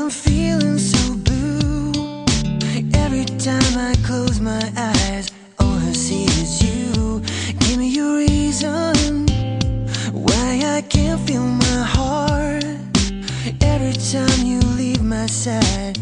I'm feeling so blue. Every time I close my eyes All I see is you. Give me your reason Why I can't feel my heart. Every time you leave my side